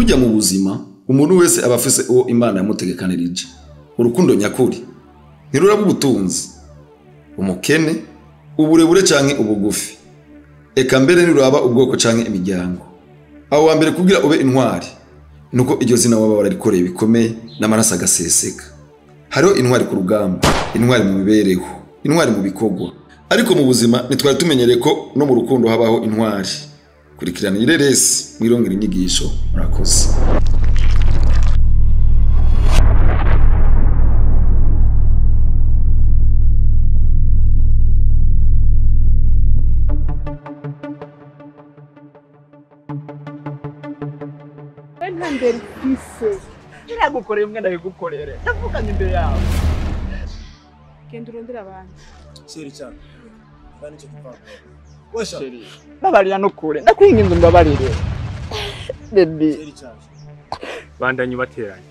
burya mu buzima umuntu wese aba afise uwo imana yamutegekanirije. Urukundo nyakuri. Ntiruraba ubutunzi umukene uburebure canke ubugufi. Eka mbere ntiruraba ubwoko canke imiryango. Aho wa mbere kugira ube intwari nuko iryo zina waba wararikoreye bikomeye n'amaraso agaseseka. Hariho intwari ku rugamba intwari mu mibereho intwari mu bikorwa. Ariko mu buzima ntitwari tumenyereye ko no mu rukundo habaho intwari. Kurikirana ireresi mwirongera inyigisho murakoze nta mbere ufise niragukoreye umwe ndabigukorere ndavuganye imbere yawe genda urondere abandi Sheri cyane. Bani cyo kuva. Babalira nokule nakuyinga inzu mbabalire. Bebi bandanye bateranye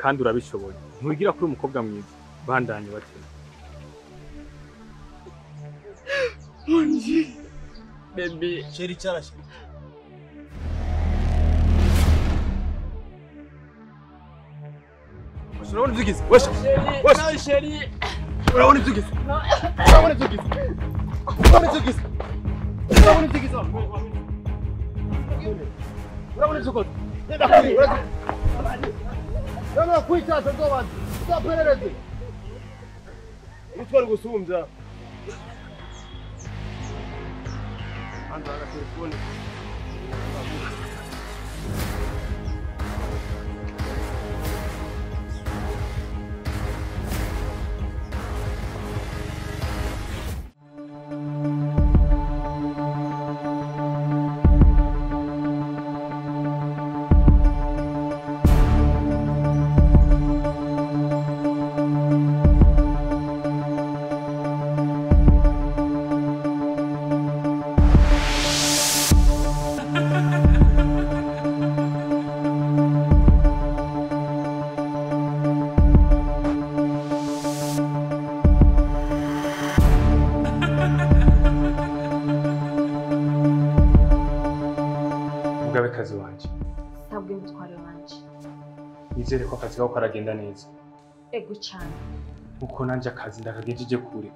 kandi urabishoboye. Ntugira kuri umukobwa mwiza. Bandanye bateranye bebi sheri cyarashye urabona ibyo ugize urabona ibyo ugize urabona ibyo ugize 오른쪽에 있어. 오른쪽에 있어. 오른쪽에 있어. Não, cuidado, eu tô lá. Só para ele. Muito para o consumo já. Andar aqui, olha. Nizere ko akazi kako karagenda neza. Ego cyane. Nkuko nanjye akazi ndakagejeje kure.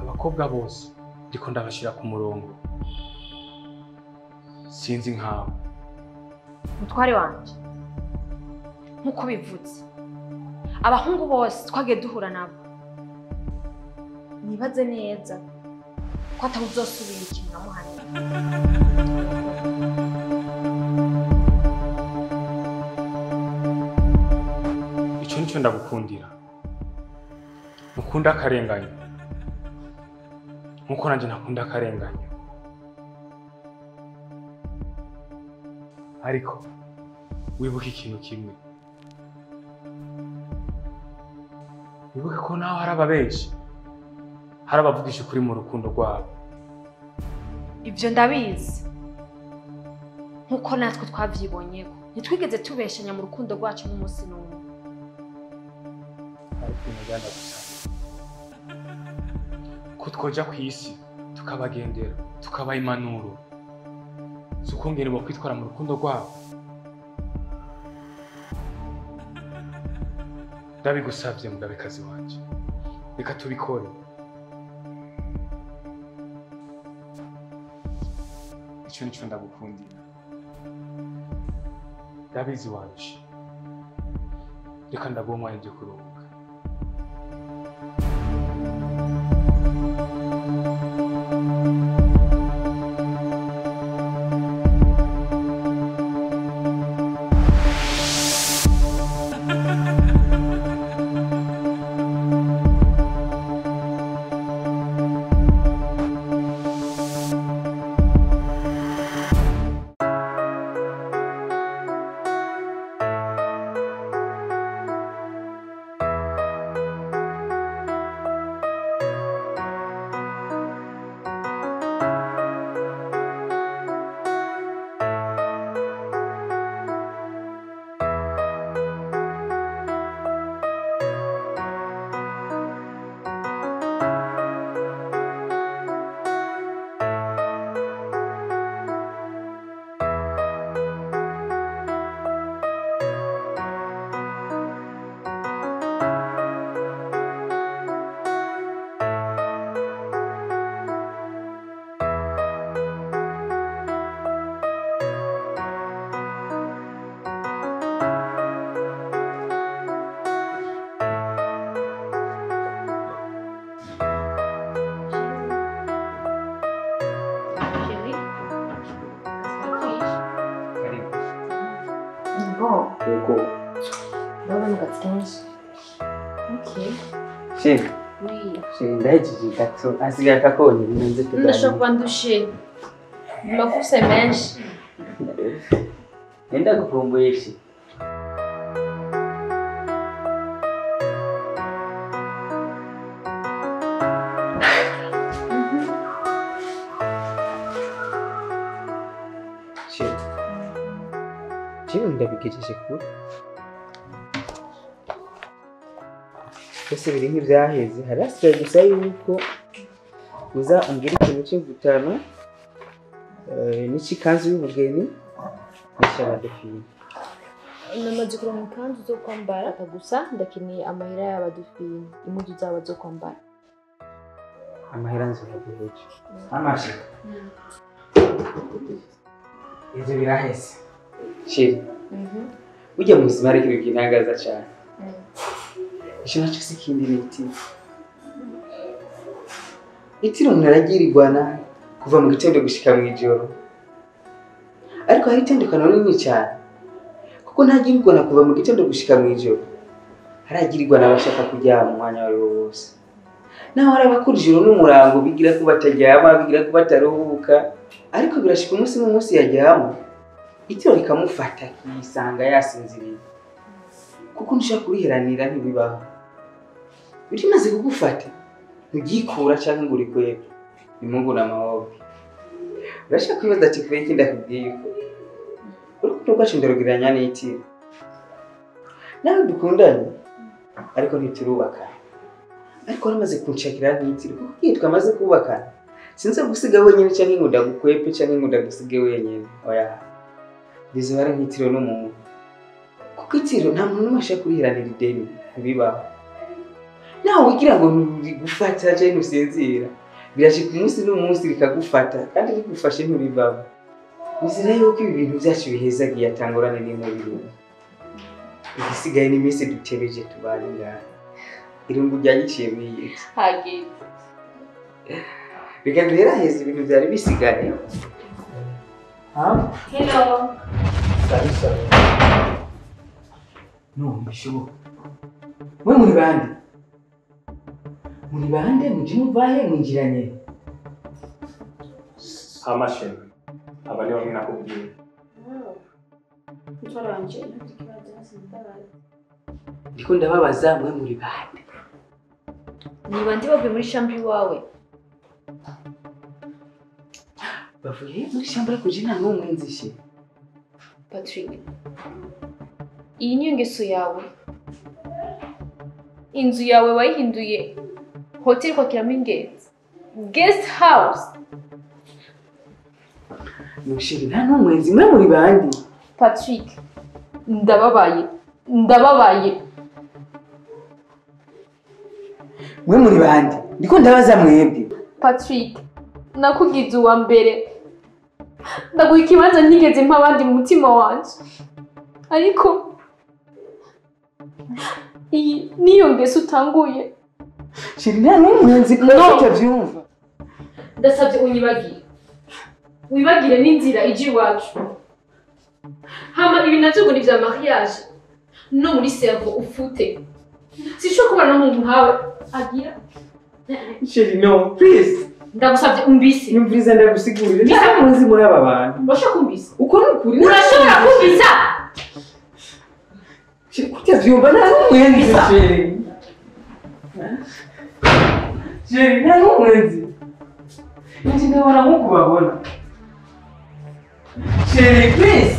Abakobwa bose ndiko ndabashyira ku murongo. Sinzi nkawe umutware wanjye nk'uko bivutse. Abahungu bose twagiye duhura nabo. Nibaze neza ko atari uzosubira ikintu namuhaniye icyo ndagukundira ntukunda akarengane nk'uko nanjye ntakunda akarengane ariko wibuke ikintu kimwe. Wibuke ko nawe hari ababenshi hari abavugisha ukuri mu rukundo rwabo. Ibyo ndabizi. Nk'uko natwe twabyibonyeho. Ntitwigeze tubeshanya mu rukundo rwacu n'umunsi n'umwe. Umuganda gusa ko twoja ku isi tukabagendera tukabaha impanuro si ukungene bokwitwara mu rukundo rwabo? Ndabigusabye mugabekazi wanje. Reka tubikore. Icyo nicyo ndagukundira. Ndabizi wanje reka ndaguha umwanya ujye kuruhuka hejijika asiga kakoni binze ainda kwandushe makuse menshi nenda gukumbuye ainda 지금 내비게지 식구 byose biri nk'ibyaheze. Hari hasigaye gusa yuko uza umbwira ikintu cy'imvutano eh, n'icy'ikanzu y'ubugeni? N'icy'abadefini namaze kuronka ikanzu zo kwambara gusa ndakeneye amahera y'abadufini impuzu zabo zo kwambara. Amahera nzoyaguheje amashe ibyo biraheze sheri ujya mu buzima ariko ibintu bintangaza cyane. Icyo na cyo si ikindi ni itiro itiro umuntu aragirirwana kuva mu gitondo gushika mu ijoro. Ariko hari itandukano rinini cyane kuko ntagirirwana kuva mu gitondo gushika mu ijoro. Haragirirwana abashaka kuryama umwanya wari wo wose. Naho hari abakora ijoro n'umurango bigira ko bataryama bigira ko bataruhuka ariko birashika umunsi n'umunsi yaryama itiro rikamufata akisanga yasinziriye. Kuko ntushaka kuriheranira ntibibaho. Rimaze kugufata nturyikura cyangwa ngo urikwebe imungu n'amahoro urashaka kwibaza ati kubera iki ndakubwiye ko urukundo rwacu ndarugereranya n'itiro nawe dukundanye ariko ntiturubakana ariko waramaze kunshakira nk'itiro kuko iyo twamaze kubakana sinzi gusiga wenyine cyangwa ngo ndagukwepe cyangwa ngo ndagusige wenyine oya biziba ari nk'itiro n'umuntu kuko itiro nta muntu n'umwe ashaka kurihiranira ideni ntibibaho nawe wigira ngo nturigufata cyangwa ntusinzira. Birashika umunsi n'umunsi rikagufata kandi rigufashe nturivaho bizira yuko ibi bintu byacu bihezagiye atangorane n'umubiri igisigaye n'iminsi dutebeje tubane ngaha irungu ryagiciye muri iyi hagiye reka duheraheza ibintu byari bisigaye. Hello. No bishoboka mwe muri bande muri bande muje muvahe mwinjiranye. Amashini aba ni bamwe nakubwiye ndiko ndababaza mwe muri bande. Niba ndi bavuye muri shambi iwawe bavuye muri shambura kuje nta n'umwe nzishe patrick iyi niyo ngeso yawe. Inzu yawe wayihinduye. Hoteli kwakiramo ingenzi guest house. Mushiri nta n'umwe nzi mwe muri bande patrick ndababaye ndababaye. Mwe muri bande ndiko ndabaza mwebwe. Patrick nakugize uwa mbere. Ndaguha ikibanza ntigeze mpa abandi mu mutima wanjye ariko iyi niyo ngeso utanguye. Nta n'umwe nzi ko No. utabyumva ndasabye unyibagire wibagire n'inzira ijya iwacu. Hama ibi na byo ngo ni bya mariage. No muri servo ufute. Sinshobora kubana n'umuntu nkawe agira? Shiri no please. Ndagusabye umbise. Nyumviriza ndagusigurire. N'umwe nzi muri aba bantu. Urashobora kumbisa? Uko ni ukuri? Urashobora kumbisa? Kutabyumva nta n'umwe nzi Bisa. shiri shiri nta n'umwe nzi nzi ndabona nk'uko babona. Shiri please.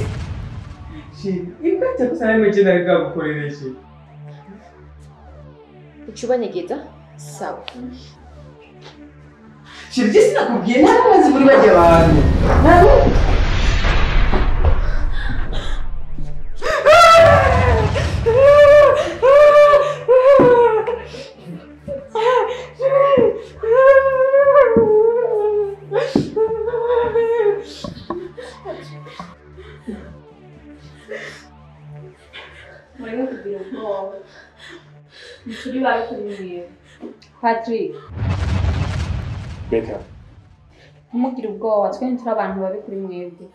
Shiri ikajya gusa nawe mugenda ari bwagukorere shiri ucubanyegeza sawa. Shiri ibyo sinakubwiye nta n'umwe nzi muri bajya abantu nta n'umwe patrick. Beka ntimugire ubwoba twe ntituri abantu babi kuri mwebwe.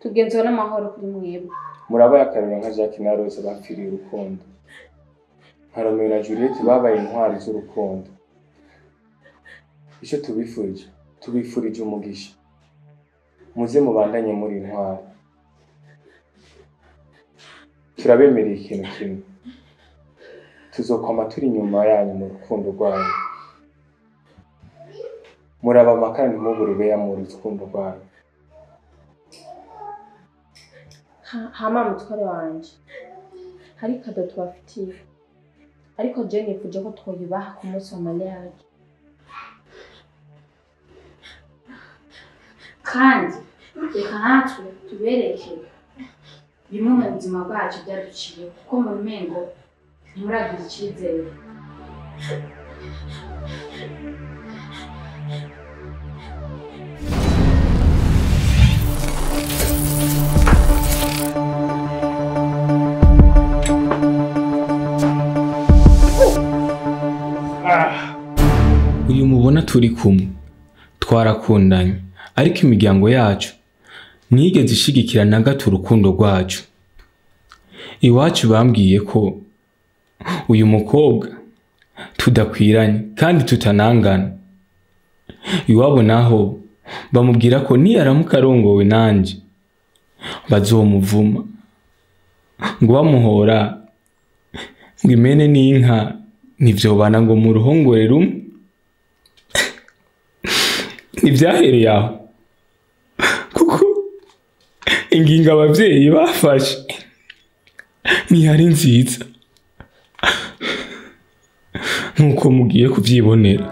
Tugenzura n'amahoro kuri mwebwe. Murabaye akarorero nka Jacques na Rose bapfiriye urukundo. Nka Romeo na Juliette babaye intwari z'urukundo. Icyo tubifurije? Tubifurije umugisha. Muze mubandanye muri intwari. Turabemereye ikintu kimwe. Tuzokwama turi inyuma yanyu mu rukundo rwanyu. Muraba amakara ntimubure ubeya mu rukundo rwanyu. Ha- hama mutware wanje. Hari kado tubafitiye ariko je nifuje ko twoyibaha ku munsi wa mariage kandi reka natwe tubereke bimwe mu buzima bwacu byaduciye kuko mu mengo ntimuragira icyizere. Uyu mubona turi kumwe. Twarakundanye. Ariko imiryango yacu ntiyigeze ishigikira na gato urukundo rwacu. Iwacu bambwiye ko uyu mukobwa tudakwiranye kandi tutanangana. Iwabo naho bamubwira ko niyaramuka arongowe nanjye bazomuvuma ngo bamuhora ngo imene n'inka ntivyobana ngo mu ruhongore rumwe. Ntibyahereye aho kuko ingingo ababyeyi bafashe ntiyari nziza. Nk'uko mugiye kubyibonera.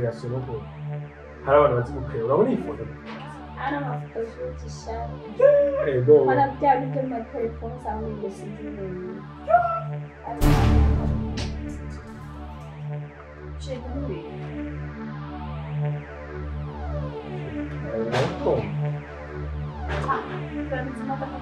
Yaba iyi creation no hari abantu bazi gukureba urabona iyi foto ari amafoto y'uti shari ego hari bya biryo mu matelefone cyangwa ibyo sinzi ibintu ariko turamutse imodoka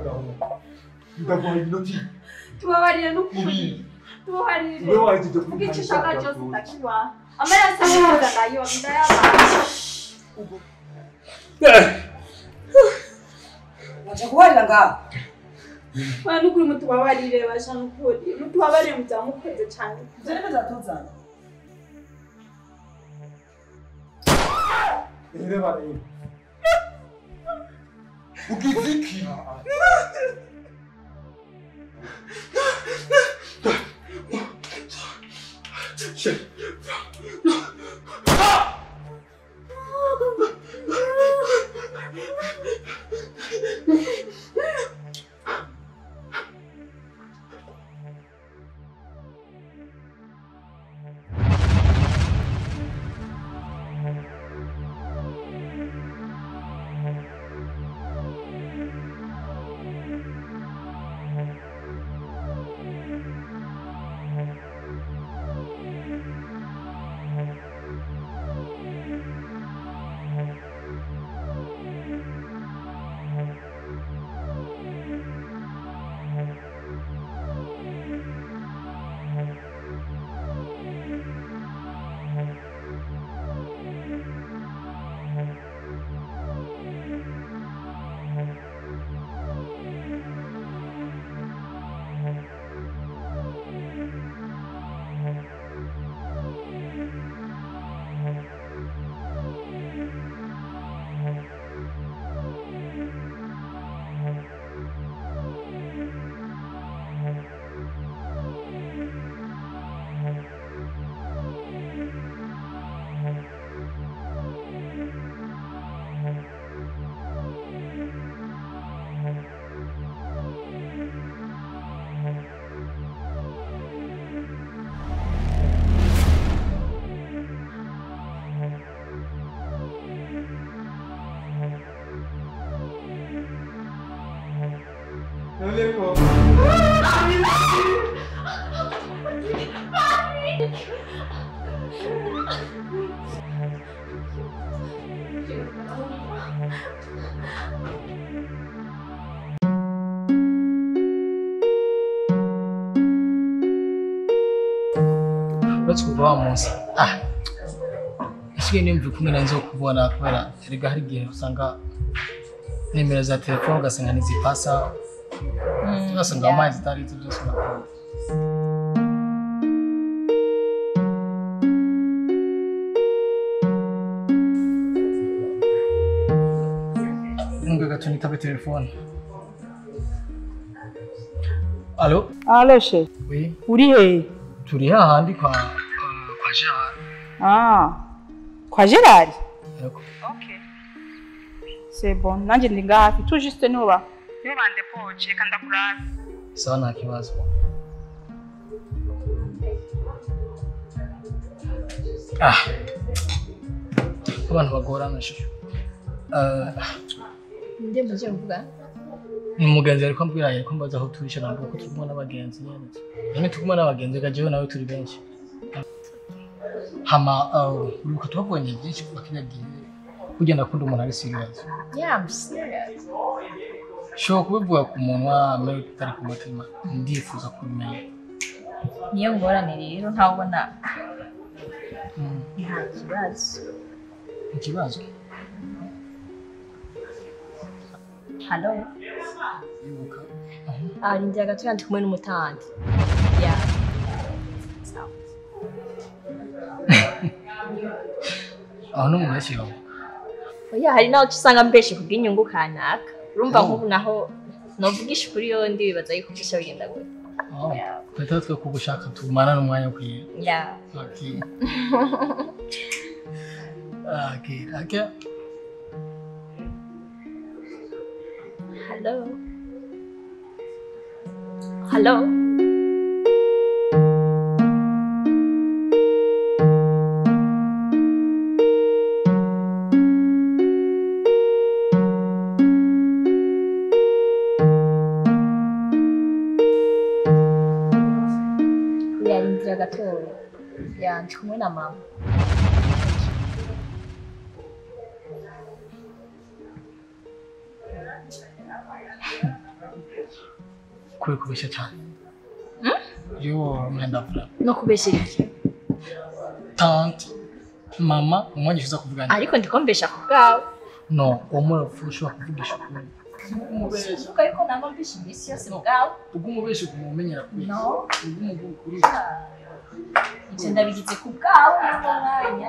kaka wangu. Mtakuwa ignoti. Tubabarire n'ukuri. Tubabarire. Wewe wahitije kuko icyo ushaka cyose utakiwa. Amara sasa ndayo ndayabana. Ubwo. Wacha kubarira ngaho. Bana n'ukuri mutubabarire basha n'ukuri. Mutubabarire muzamukoze cyane. Zene bazatuzana. Reba rero. Ugiziki. Shit. Oh, bamuzi ah. isigaye n'imvukumwe nanze kubona kubera erega hari igihe usanga nimero za telefone ugasanga ntizipasa mm, ugasanga amazi atari ibyo byose urakunda gato nitabe telefone. Alo? Alo she. Oui. Uri he? Turi hahandi kwa kwa Gerard? Yego. Okay. C'est bon, nanjye ndi ngaha hafi, tout juste nuba. Niba bandepoje, reka ndakurabe. sawa nta kibazo ah abantu bagorana shusho Eh, Nde muje mvuga? ni umugenzi ariko ambwira ariko mbaza aho turisha ntabwo ko turi kumwe n'abagenzi nyine turi kumwe n'abagenzi gajewe nawe turi benshi hama eh, uribuka twabonye byinshi kuva kiriya gihe burya ndakunda umuntu ari serious Yeah, I'm serious. ushobora kubivuga ku munwa mbere tutari ku mutima ndifuza kubimenya Niyo ngorane rero ntabona Mm, nta kibazo. ikibazo Hello? yibuka Ah, rindira gato yandi kumwe n'umutandi. Aho no mu benshi yawe Oya, hari naho usanga mbeshe kubw'inyungu kanaka. Urumva nk'ubu naho novugisha ukuri yo ndibaza yuko byose bigenda gute. twahita twe kugushaka tumarane umwanya ukwiye okay. Hello? Hello? Yandi kumwe na mama kuri kubeshya cyane yo mwenda fura no kubeshyira iki tante mama umwanya uza kuvugana ariko ndikombesha ku bwawe no uwo murafu ushobora kuvugisha ukuri uvuga yuko ntabwo mbisha iminsi yose bwawe ubwo umubeshyi kumumenyera kuri No. ubwo umuvuga ukuri ibyo ndabigize ku bwawe n'umwanya